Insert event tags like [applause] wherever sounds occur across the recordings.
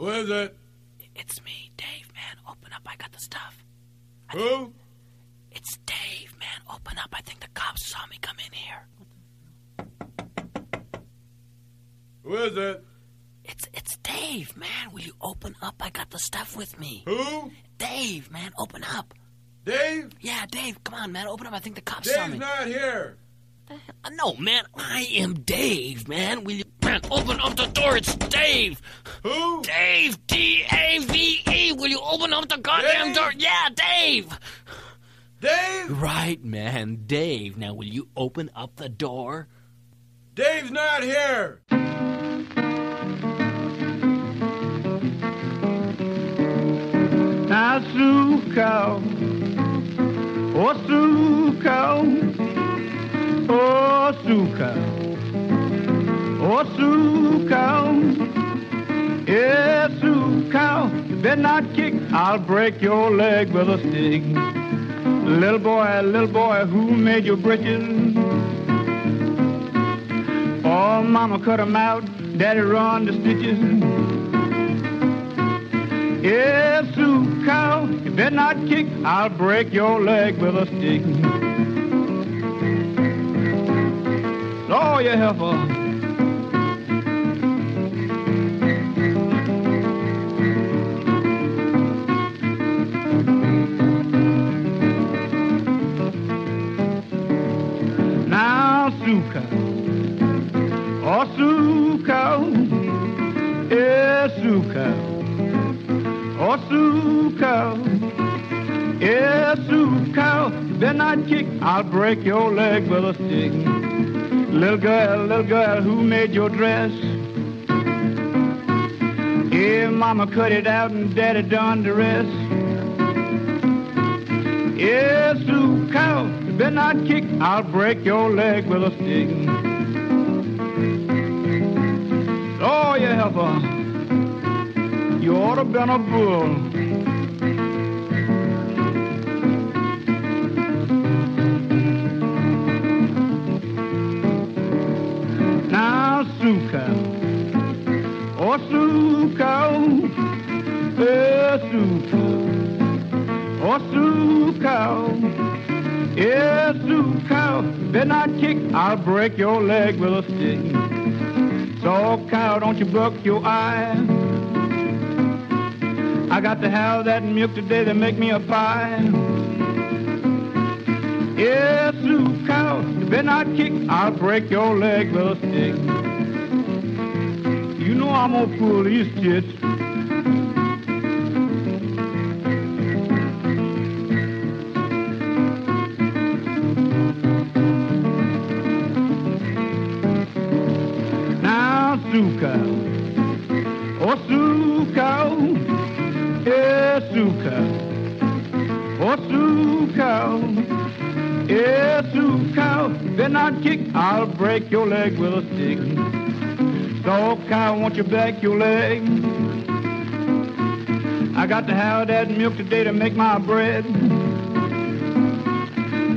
Who is it? It's me, Dave, man. Open up. I got the stuff. Who? It's Dave, man. Open up. I think the cops saw me come in here. Who is it? It's it's Dave, man. Will you open up? I got the stuff with me. Who? Dave, man. Open up. Dave? Yeah, Dave. Come on, man. Open up. I think the cops saw me. Dave's not here. Uh, No, man. I am Dave, man. Will you open up the door? It's Dave. Who? Dave. D A V E. Will you open up the goddamn Dave? door? Yeah, Dave. Dave? Right, man. Dave. Now, will you open up the door? Dave's not here. Asuka, oh Suka, oh, oh oh Suka, yeah Suka, you better not kick, I'll break your leg with a stick. Little boy, little boy, who made your britches? Oh, mama cut 'em out, daddy run the stitches. Yes, Sue cow, you better not kick, I'll break your leg with a stick. You heifer. Cow. Yeah, Sue cow. You better not kick. I'll break your leg with a stick. Little girl, little girl, who made your dress? Yeah, mama cut it out and daddy done the rest. Yeah, Sue cow. Better not kick. I'll break your leg with a stick. Oh, you heifer. You ought to been a bull. Now, Suka. Oh, Suka. Eh, Suka. Oh, Suka. Yeah, Suka. Better not kick. I'll break your leg with a stick. So, cow, don't you buck your eye. I got to have that milk today to make me a pie. Yes, Sue cow, you better not kick. I'll break your leg with a stick. You know I'm gonna pull these tits. Break your leg with a stick. So, cow, won't you back your leg? I got to have that milk today to make my bread.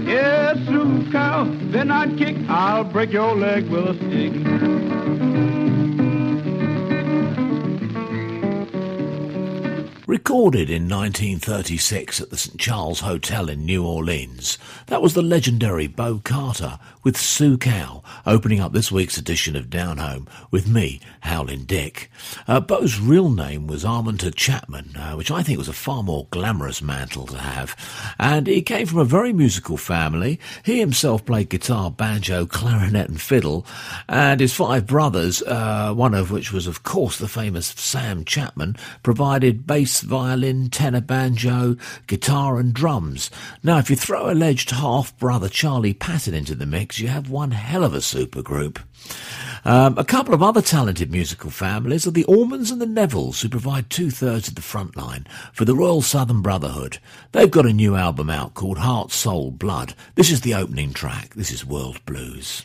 Yeah, then I'd kick. I'll break your leg with a stick. Recorded in 1936 at the St. Charles Hotel in New Orleans, that was the legendary Bo Carter with Sue Cow opening up this week's edition of Down Home with me, Howlin' Dick. Uh, Bo's real name was Armenter Chatmon, uh, which I think was a far more glamorous mantle to have. And he came from a very musical family. He himself played guitar, banjo, clarinet and fiddle. And his five brothers, uh, one of which was of course the famous Sam Chatmon, provided bass, tenor, banjo, guitar and drums. Now if you throw alleged half-brother Charlie Patton into the mix, you have one hell of a supergroup. Um, a couple of other talented musical families are the Allmans and the Nevilles, who provide two-thirds of the front line for the Royal Southern Brotherhood. They've got a new album out called Heart, Soul, Blood. This is the opening track. This is World Blues.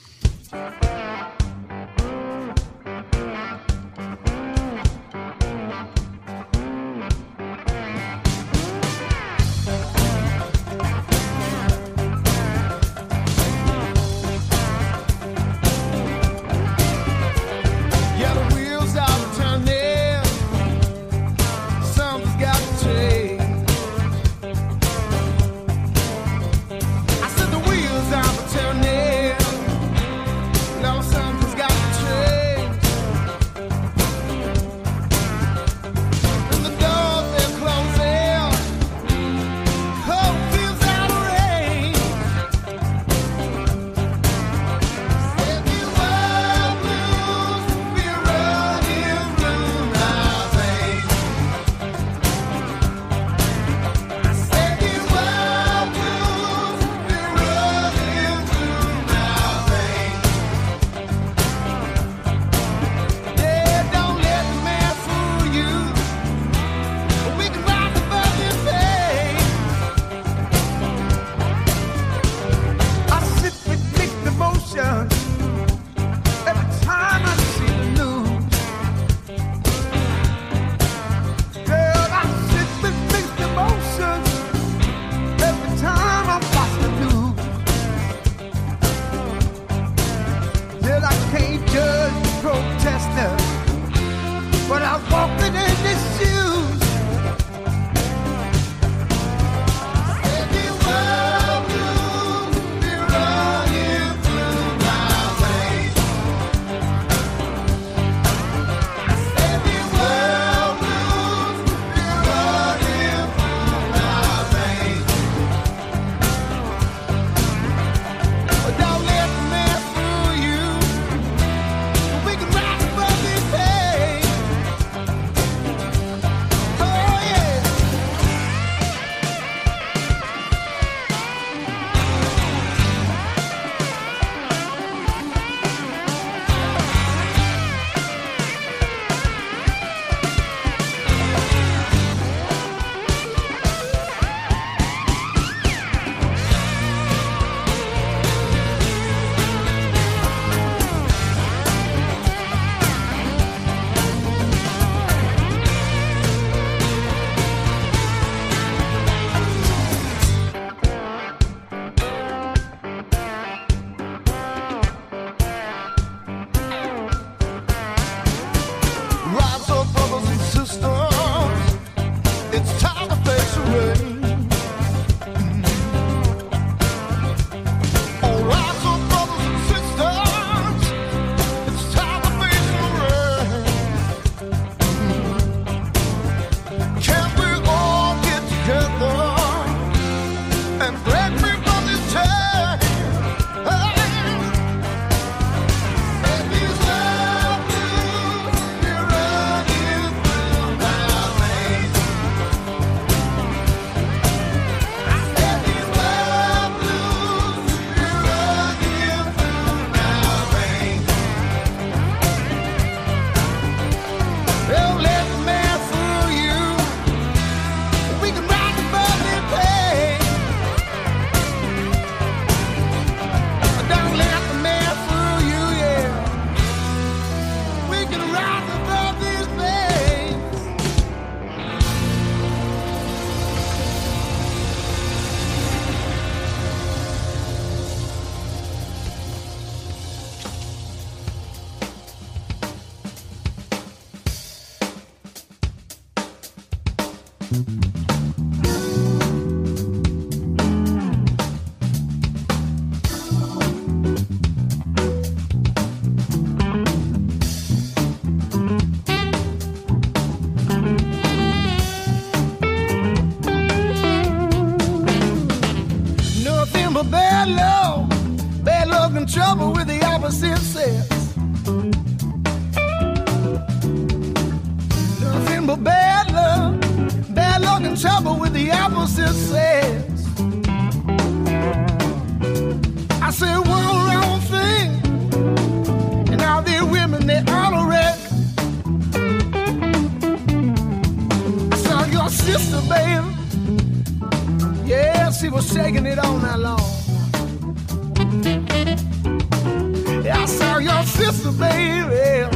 Sister, baby.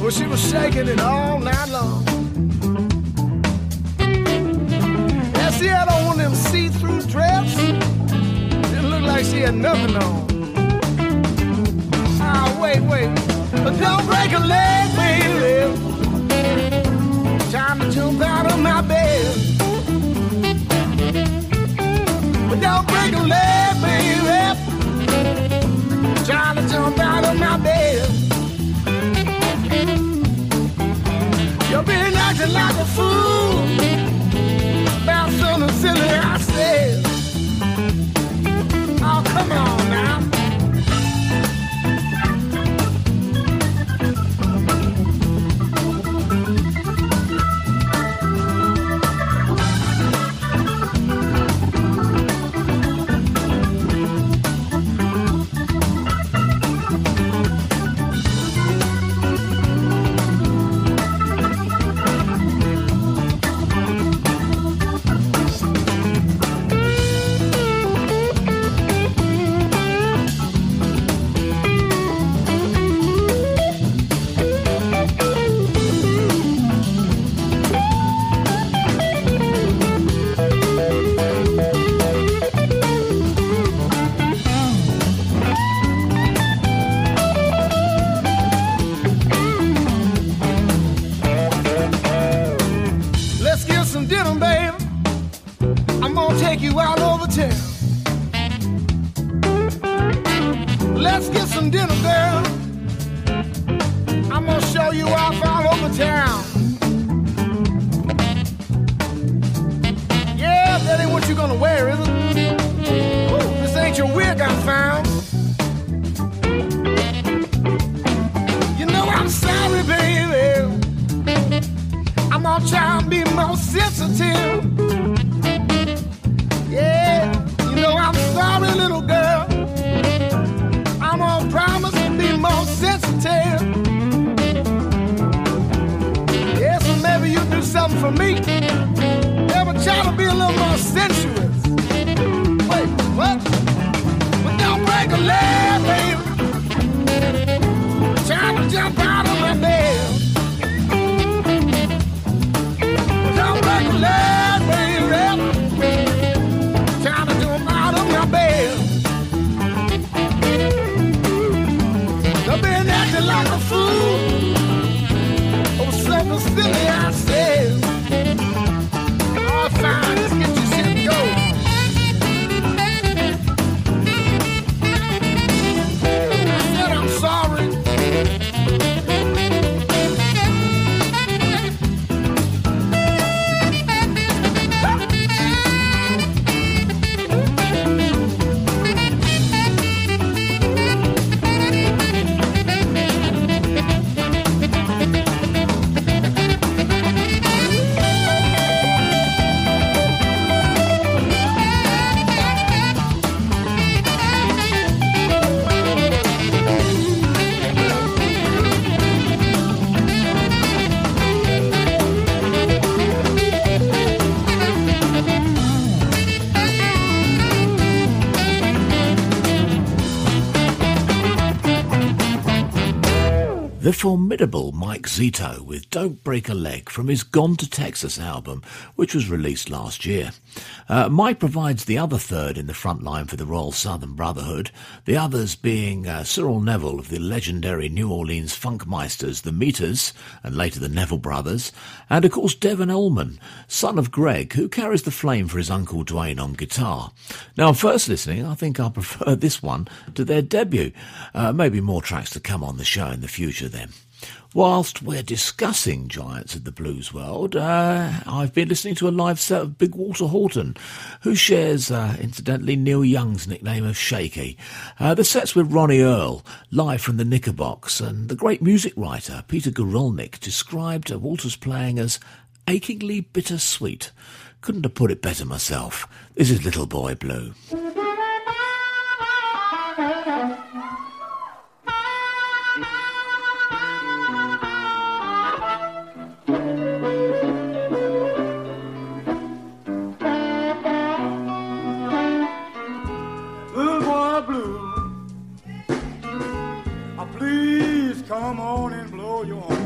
Well, she was shaking it all night long. Yeah, she had on them see-through dress. Didn't look like she had nothing on. Ah, wait, wait. But don't break a leg, baby. Time to jump out of my bed. But don't break a leg, baby. Jump out of my bed. You've been acting like a fool about something silly I said. Oh, come on your wig I found. You know I'm sorry, baby. I'm gonna try and be more sensitive. Yeah, you know I'm sorry, little girl. I'm gonna promise to be more sensitive. Yeah, so maybe you do something for me. Formidable Mike Zito with Don't Break a Leg from his Gone to Texas album, which was released last year. Uh, Mike provides the other third in the front line for the Royal Southern Brotherhood, the others being uh, Cyril Neville of the legendary New Orleans Funkmeisters, the Meters, and later the Neville Brothers, and of course Devon Allman, son of Gregg, who carries the flame for his uncle Duane on guitar. Now, first listening, I think I [laughs] prefer this one to their debut. Uh, maybe more tracks to come on the show in the future then. Whilst we're discussing giants of the blues world, uh, I've been listening to a live set of Big Walter Horton, who shares, uh, incidentally, Neil Young's nickname of Shaky. Uh, the set's with Ronnie Earl, live from the Knickerbocker, and the great music writer Peter Guralnick described Walter's playing as achingly bittersweet. Couldn't have put it better myself. This is Little Boy Blue. Come on and blow your horn.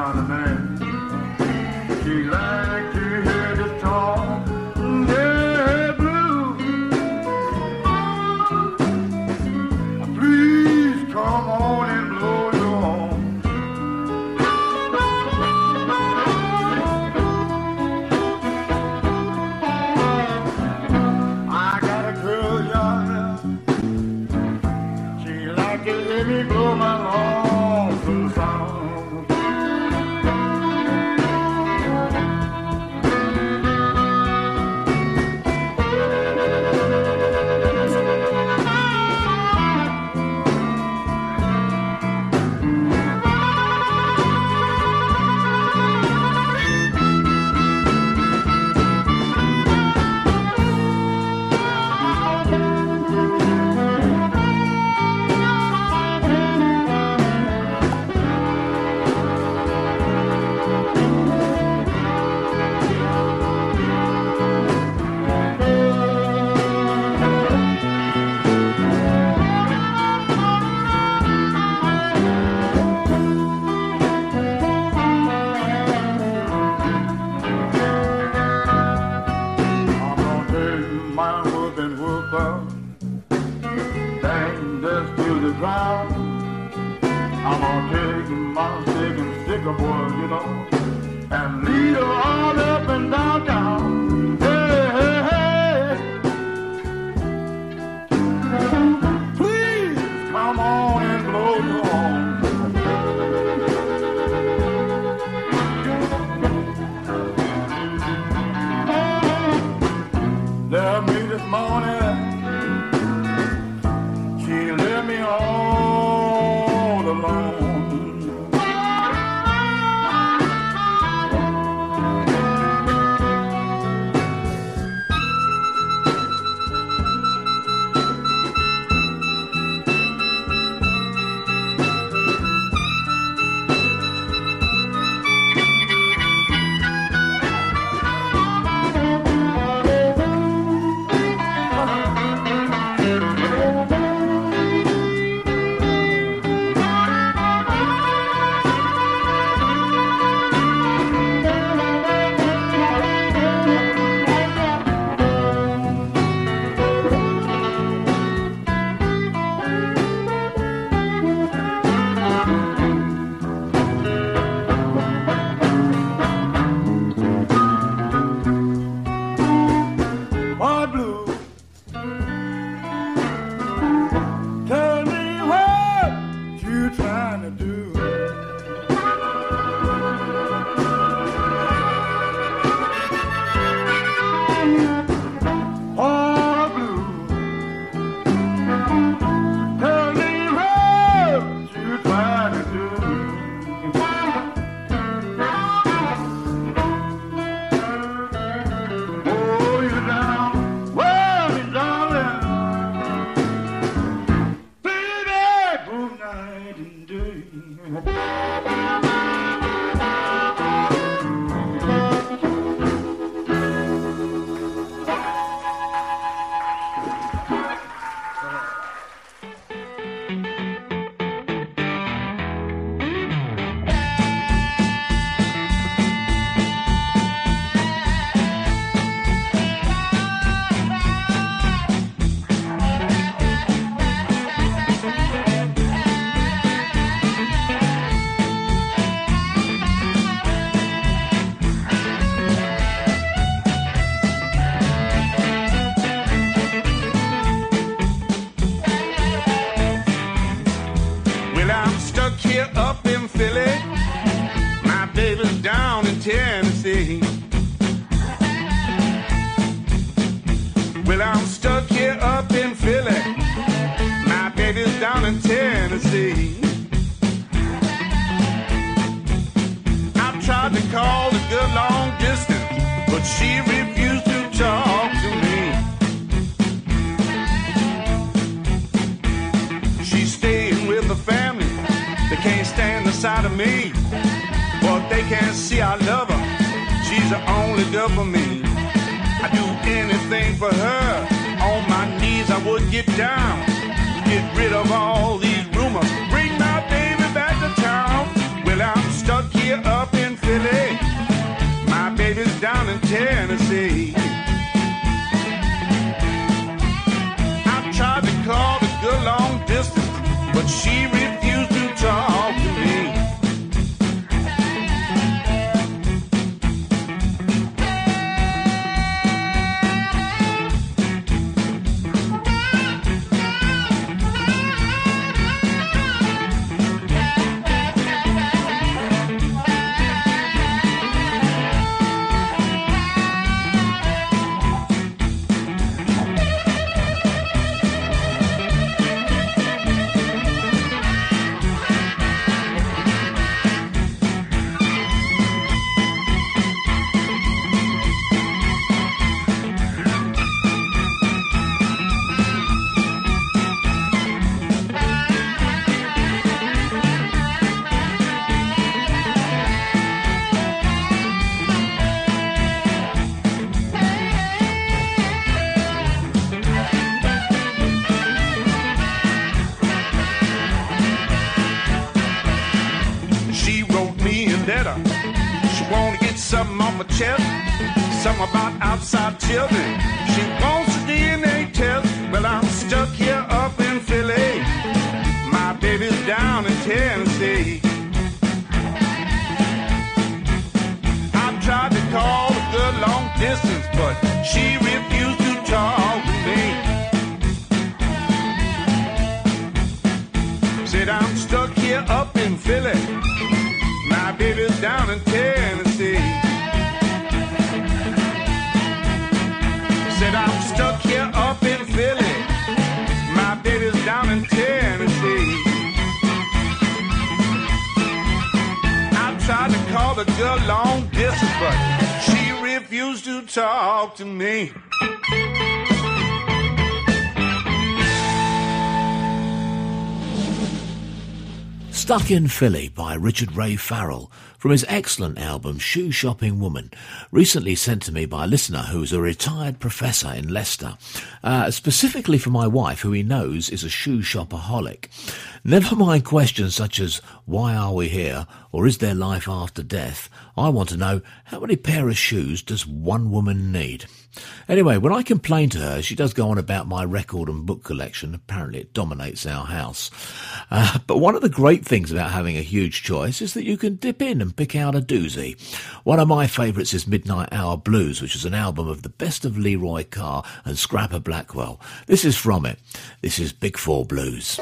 Girl over yonder all children. She Stuck in Philly by Richard Ray Farrell from his excellent album Shoe Shopping Woman, recently sent to me by a listener who's a retired professor in Leicester, uh, specifically for my wife, who he knows is a shoe shopaholic. Never mind questions such as why are we here or is there life after death? I want to know how many pair of shoes does one woman need? Anyway, when I complain to her, she does go on about my record and book collection. Apparently, it dominates our house. Uh, but one of the great things about having a huge choice is that you can dip in and pick out a doozy. One of my favourites is Midnight Hour Blues, which is an album of the best of Leroy Carr and Scrapper Blackwell. This is from it. This is Big Four Blues.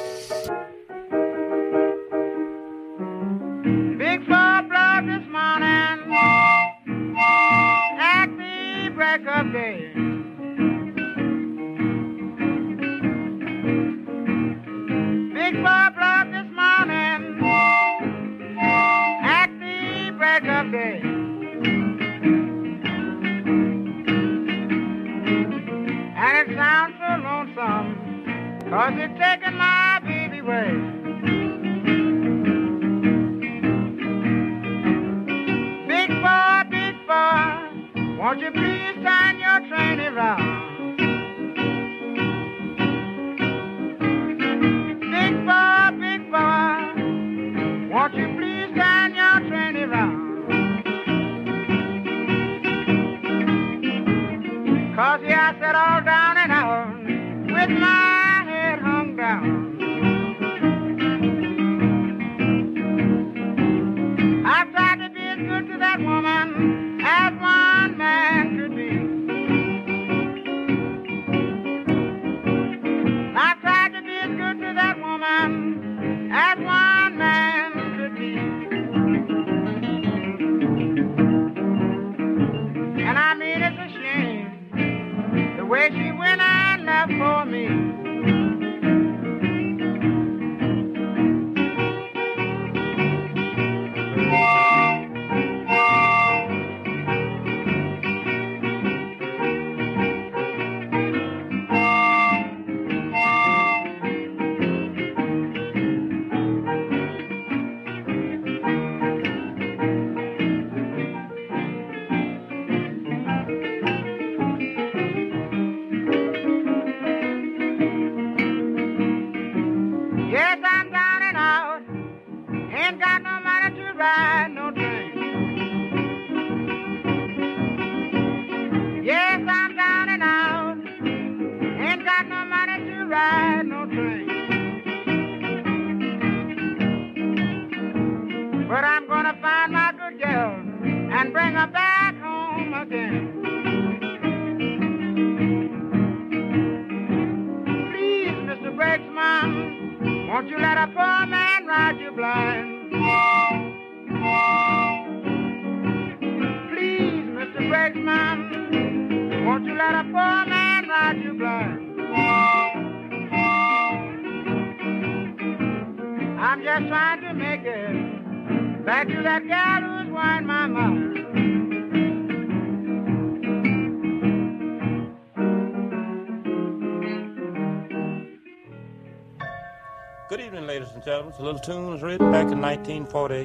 was a little tune was written back in 1940.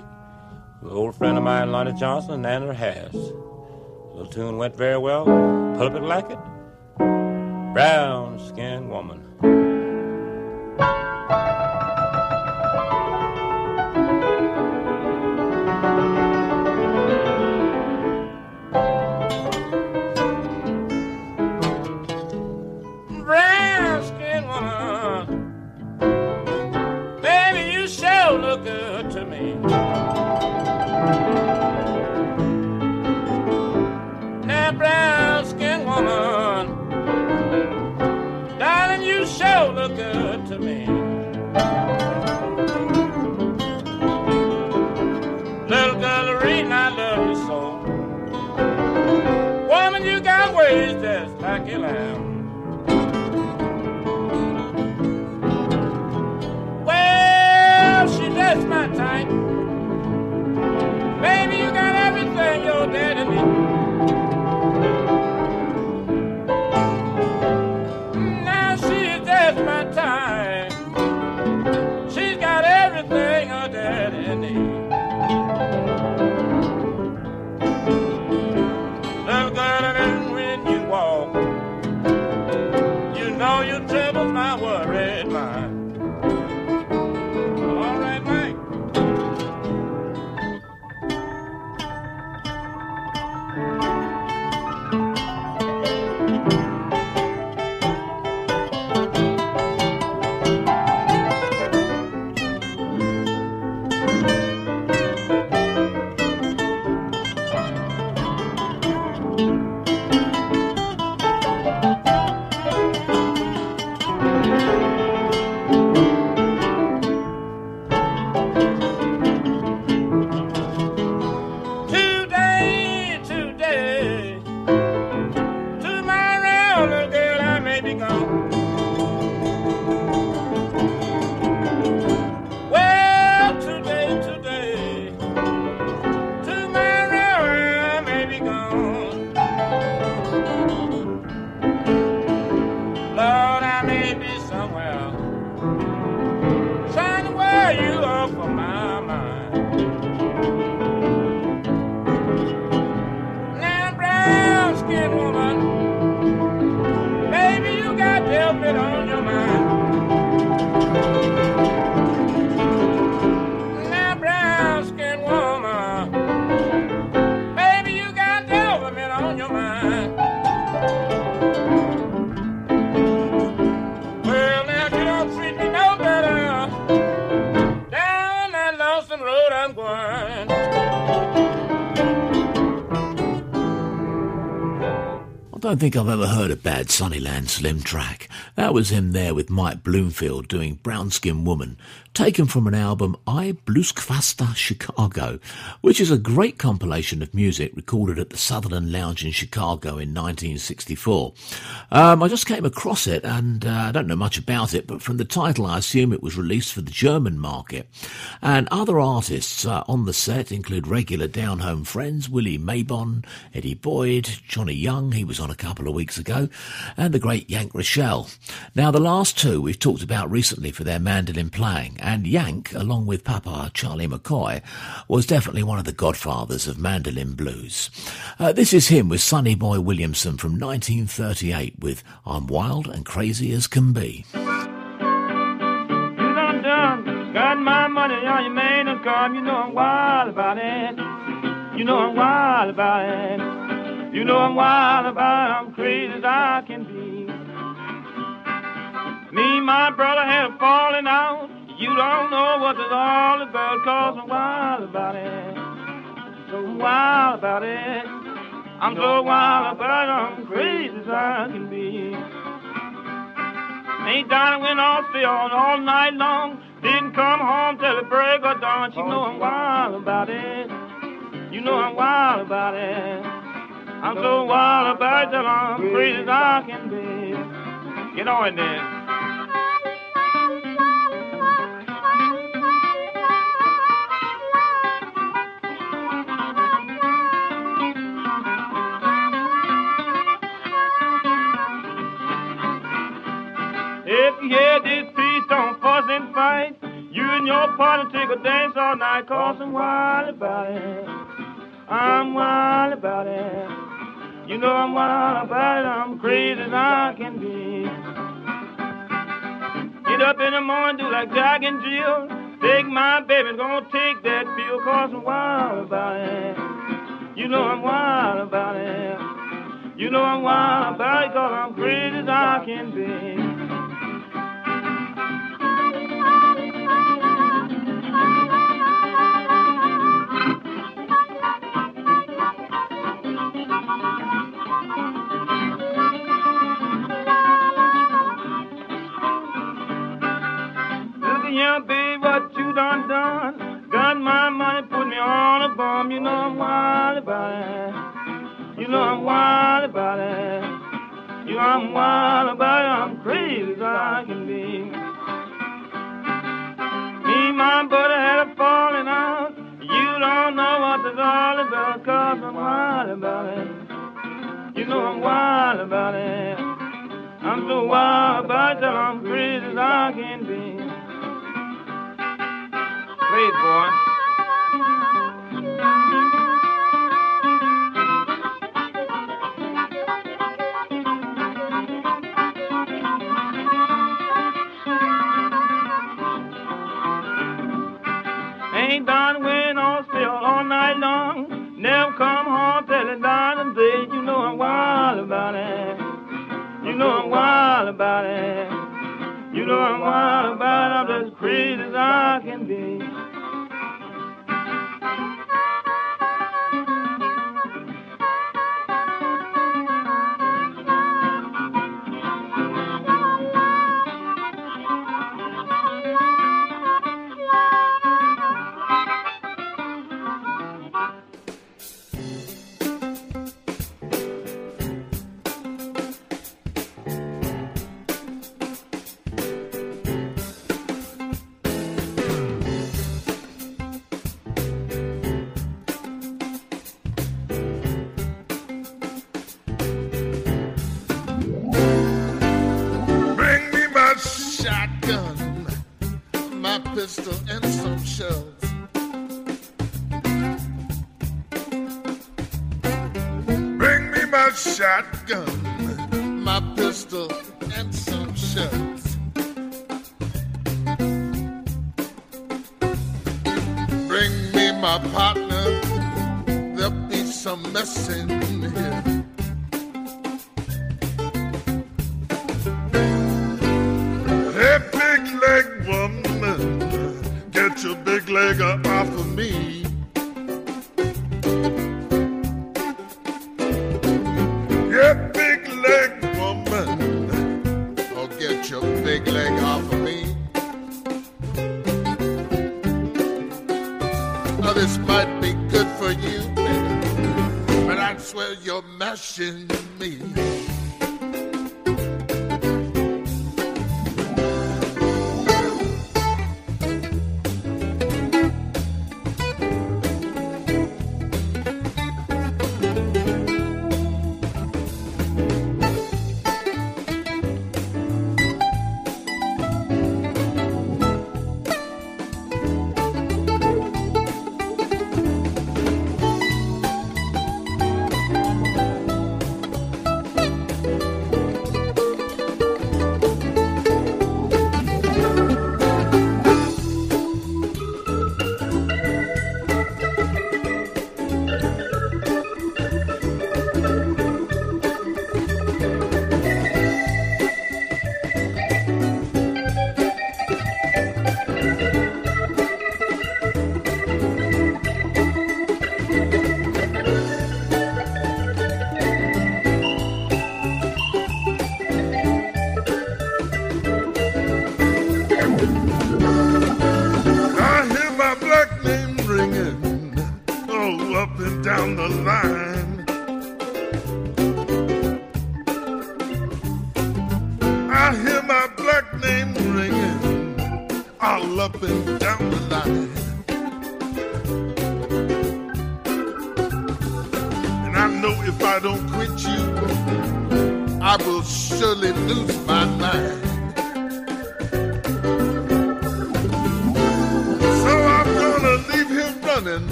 An old friend of mine, Lonnie Johnson, and Anna has. The little tune went very well. Pulpit like it. Brown skinned woman. Yeah. Don't think I've ever heard a bad Sunnyland Slim track. That was him there with Mike Bloomfield doing Brown Skin Woman, taken from an album I Blueskvarter Chicago, which is a great compilation of music recorded at the Sutherland Lounge in Chicago in 1964. Um, I just came across it and uh, I don't know much about it, but from the title I assume it was released for the German market. And other artists uh, on the set include regular down home friends Willie Mabon, Eddie Boyd, Johnny Young, he was on a couple of weeks ago, and the great Yank Rachell. Now, the last two we've talked about recently for their mandolin playing, and Yank, along with Papa Charlie McCoy, was definitely one of the godfathers of mandolin blues. Uh, this is him with Sonny Boy Williamson from 1938 with I'm Wild and Crazy as Can Be. Got my money on your. You know I'm wild about it. You know I'm wild about it. You know I'm wild about. I'm crazy as I can be. Me and my brother had a falling out. You don't know what it's all about, cause I'm wild about it. So wild about it. I'm so wild about it. I'm crazy as I can be. Ain't Dinah went off field all night long. Didn't come home till the break of dawn. She know I'm wild about it. You know I'm wild about it. I'm so wild about it that I'm crazy as I can be. Get on there. If you hear this piece, don't fuss and fight. You and your partner take a dance all night, cause I'm wild about it. I'm wild about it. You know I'm wild it, I'm crazy as I can be. Get up in the morning, do like Jack and Jill. Take my baby, gonna take that pill, cause I'm wild about it. You know I'm wild about it. You know I'm wild about it, cause I'm crazy as I can be. You, babe, what you done done. Got my money, put me on a bum. You know I'm wild about it. You know I'm wild about it. You know I'm wild about it. I'm crazy as I can be. Me and my brother had a falling out. You don't know what it's all about, cause I'm wild about it. You know I'm wild about it. I'm so wild about it I'm crazy as I can be. It, boy. Ain't done went on still all night long. Never come home till the darling day. You know I'm wild about it. You know I'm wild about it. You know I'm wild shotgun, my pistol, and some shells. Bring me my partner, there'll be some mess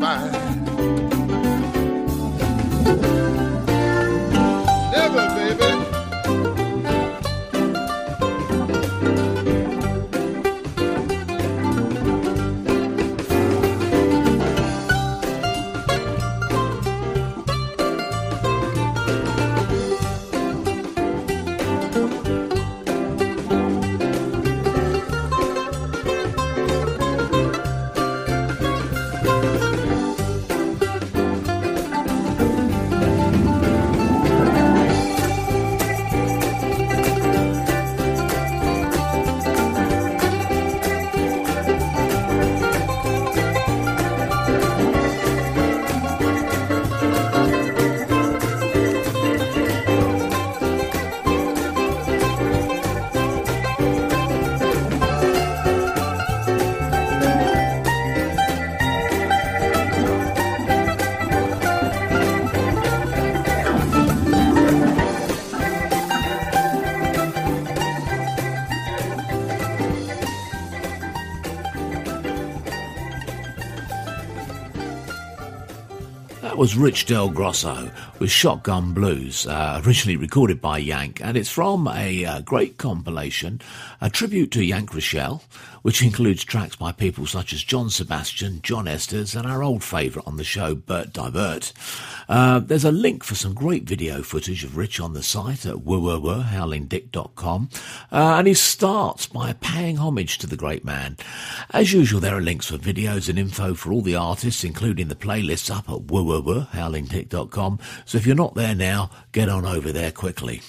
satisfied. Was Rich Del Grosso with Shotgun Blues, uh, originally recorded by Yank, and it's from a uh, great compilation, a tribute to Yank Rachell, which includes tracks by people such as John Sebastian, John Estes, and our old favourite on the show, Bert Deivert. Uh, there's a link for some great video footage of Rich on the site at howlingdick.com, uh, and he starts by paying homage to the great man. As usual, there are links for videos and info for all the artists, including the playlists up at howlingdick.com. So if you're not there now, get on over there quickly.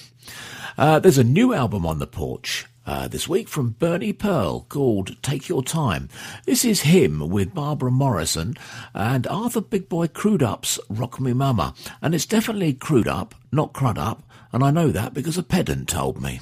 Uh, there's a new album on the porch. Uh, this week from Bernie Pearl called Take Your Time. This is him with Barbara Morrison and Arthur Big Boy Crudup's Rock Me Mama. And it's definitely crude up, not crud up, and I know that because a pedant told me,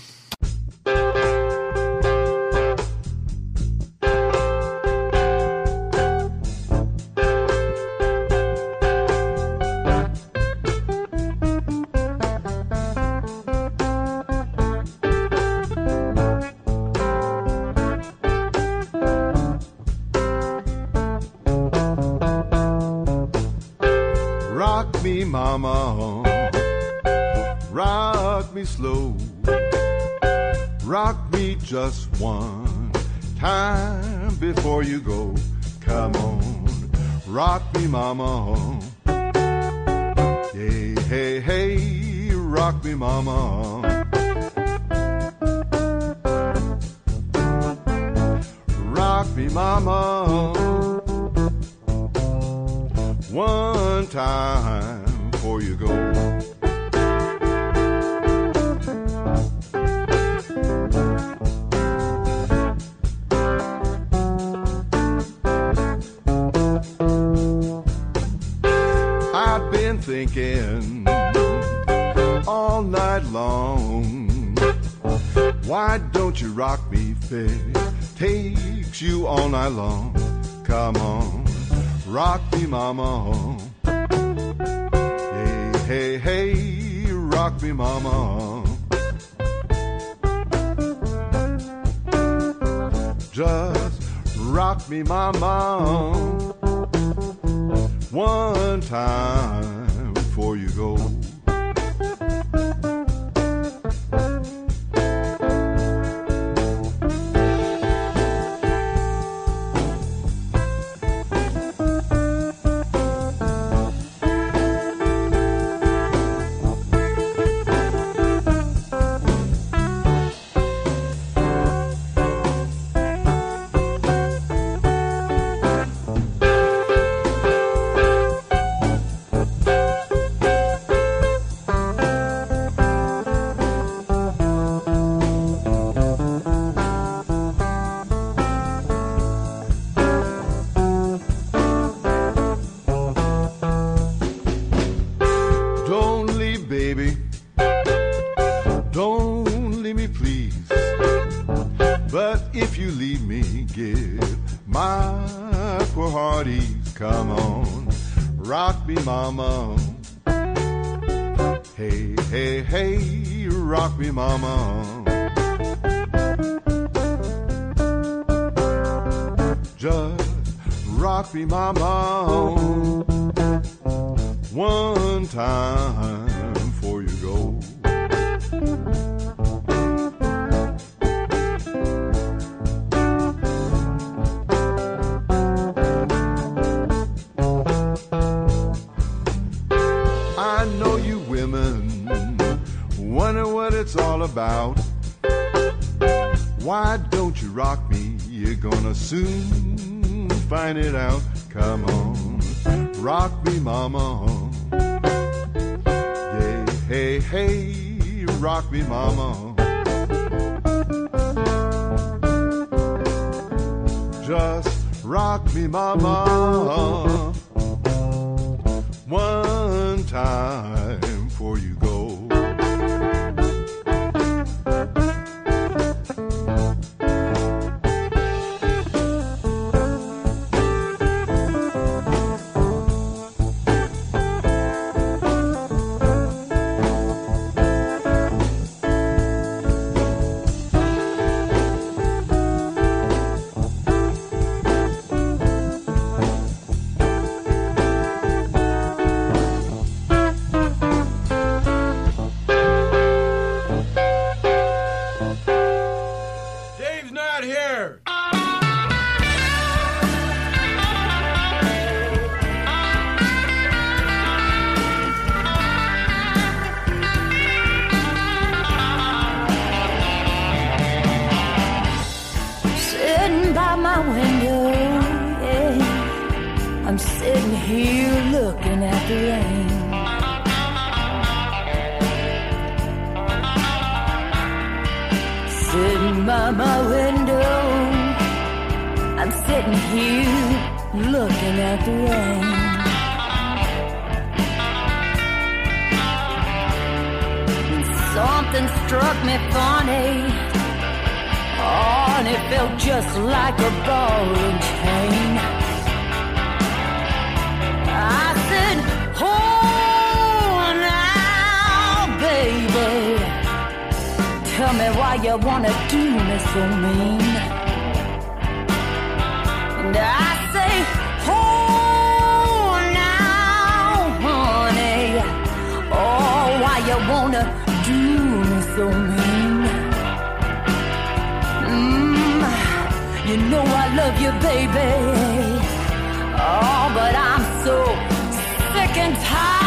sick and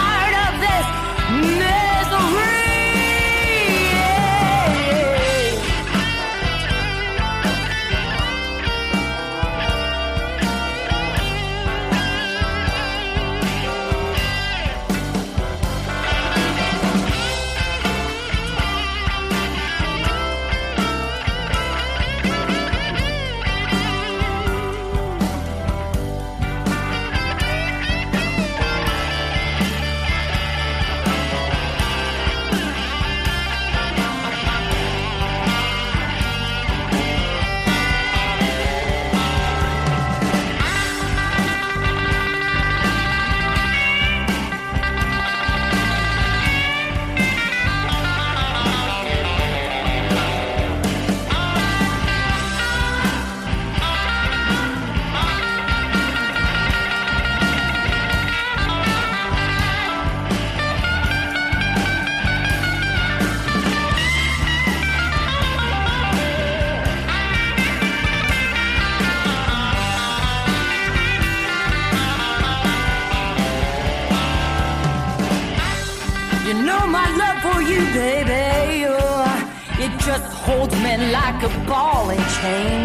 a ball and chain.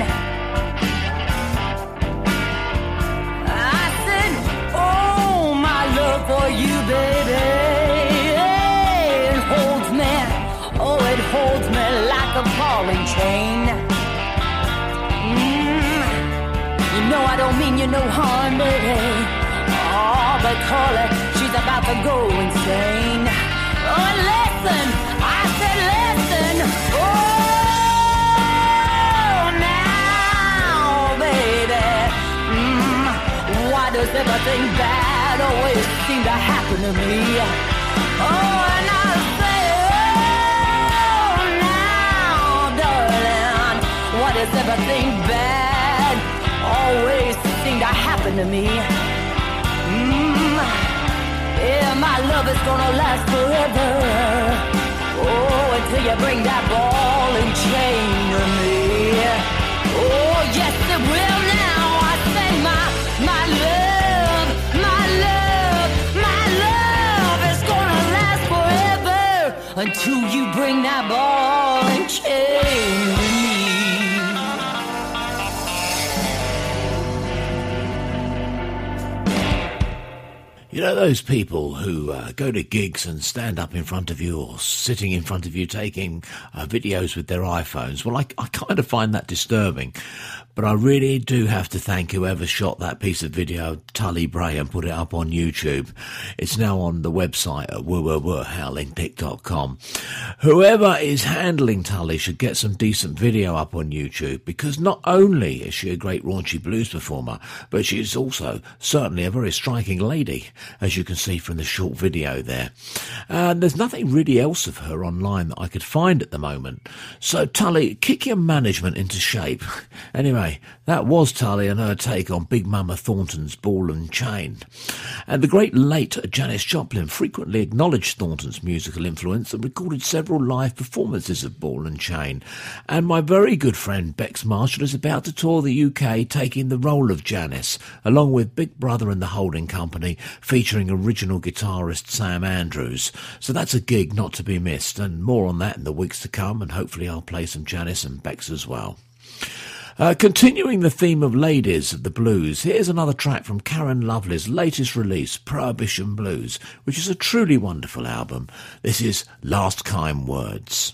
Does everything bad always seem to happen to me? Oh, and I say, oh, now, darling, why does everything bad always seem to happen to me? Mm, yeah, my love is gonna last forever. Oh, until you bring that ball and chain to me. Oh, yes, it will until you bring that ball and chain to me. You know those people who uh, go to gigs and stand up in front of you or sitting in front of you taking uh, videos with their iPhones? Well, I, I kind of find that disturbing. But I really do have to thank whoever shot that piece of video, Tullie Brae, and put it up on YouTube. It's now on the website at www.howlingdick.com. Whoever is handling Tullie should get some decent video up on YouTube because not only is she a great raunchy blues performer, but she's also certainly a very striking lady, as you can see from the short video there. And there's nothing really else of her online that I could find at the moment. So Tullie, kick your management into shape. [laughs] Anyway, that was Tullie and her take on Big Mama Thornton's Ball and Chain. And the great late Janis Joplin frequently acknowledged Thornton's musical influence and recorded several live performances of Ball and Chain. And my very good friend Bex Marshall is about to tour the UK taking the role of Janis, along with Big Brother and the Holding Company, featuring original guitarist Sam Andrews. So that's a gig not to be missed, and more on that in the weeks to come, and hopefully I'll play some Janis and Bex as well. Uh, continuing the theme of ladies of the blues, here's another track from Karen Lovely's latest release, Prohibition Blues, which is a truly wonderful album. This is Last Kind Words.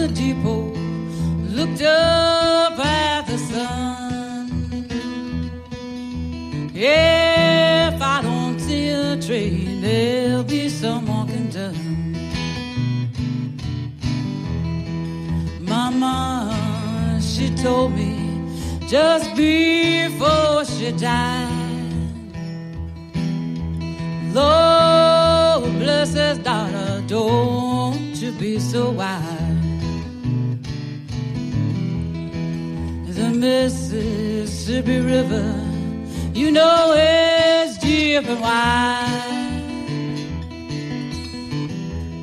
The depot, looked up at the sun. If I don't see a train, there'll be some walking done. Mama, she told me just before she died. Lord bless his daughter, don't you be so wide. Mississippi River, you know it's deep and wide.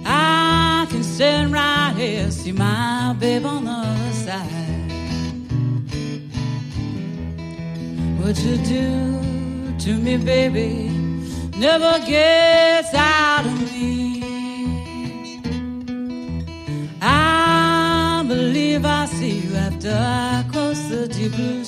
I can stand right here, see my babe on the other side. What you do to me, baby? never gets out of me. I believe I see you after I cross the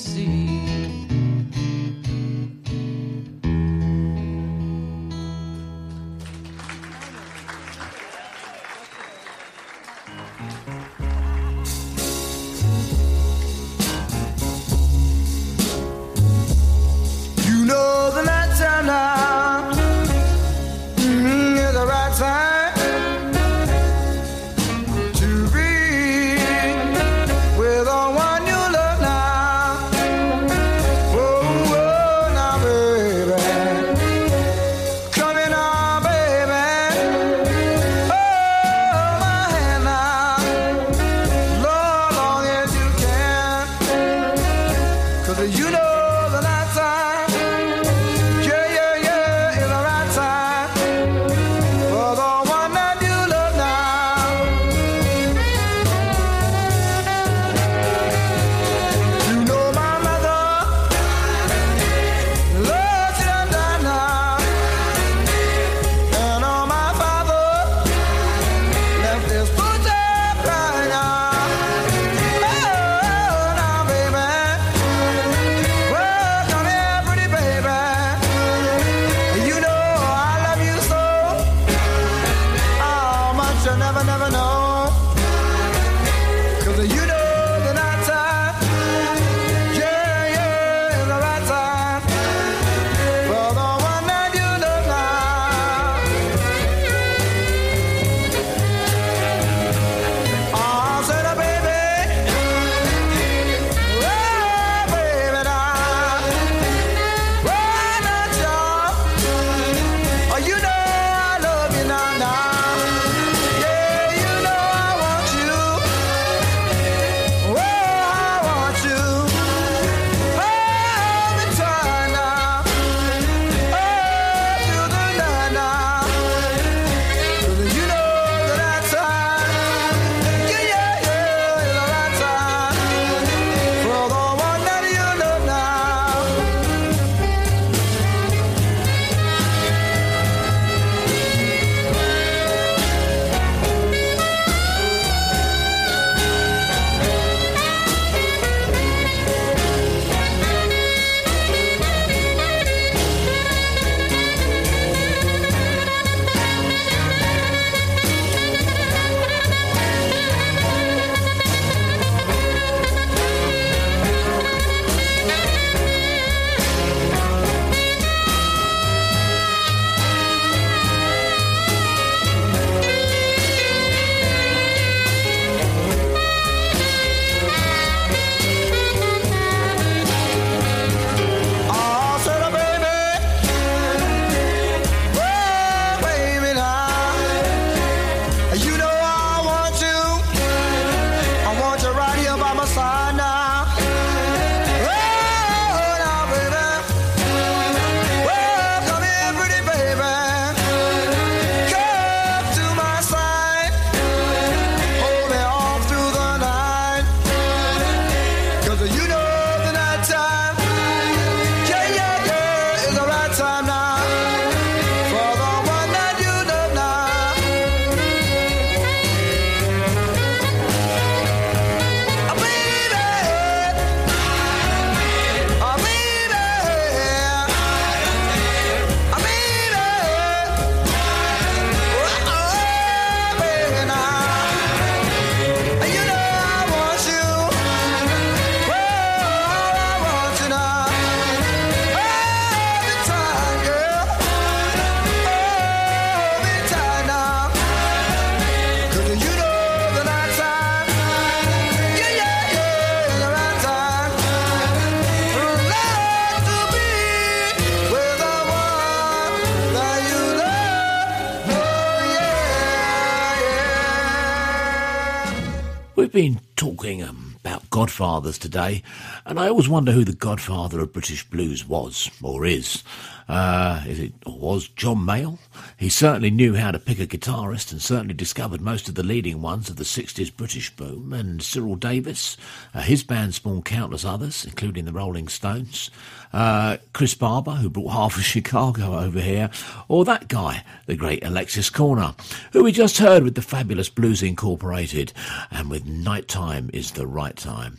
Godfathers today, and I always wonder who the Godfather of British blues was or is. Uh, is it or was John Mayall? He certainly knew how to pick a guitarist and certainly discovered most of the leading ones of the 60s British boom. And Cyril Davies, uh, his band spawned countless others, including the Rolling Stones. Uh, Chris Barber, who brought half of [laughs] Chicago over here, or that guy, the great Alexis Korner, who we just heard with the fabulous Blues Incorporated, and with Nighttime is the Right Time.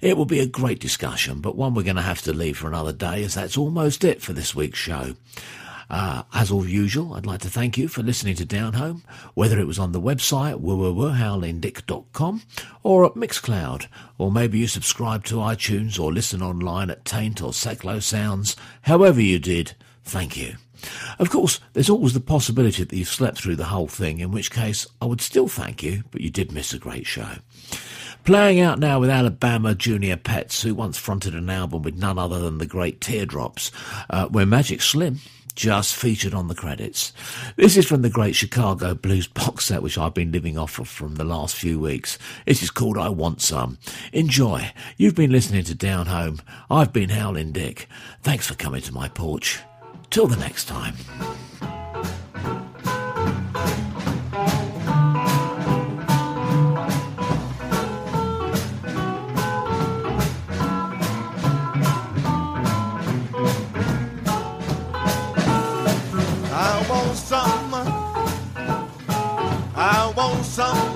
It will be a great discussion, but one we're going to have to leave for another day, as that's almost it for this week's show. Uh, as all usual, I'd like to thank you for listening to Down Home, whether it was on the website www.howlindick.com or at Mixcloud, or maybe you subscribe to iTunes or listen online at Taint or Seclo Sounds. However you did, thank you. Of course, there's always the possibility that you've slept through the whole thing, in which case I would still thank you, but you did miss a great show. Playing out now with Alabama Junior Pettis, who once fronted an album with none other than the great Teardrops, uh, where Magic Slim just featured on the credits. This is from the great Chicago Blues [laughs] box set, which I've been living off of from the last few weeks. This is called I Want Some. Enjoy. You've been listening to Down Home. I've been Howling Dick. Thanks for coming to my porch. Till the next time. Some.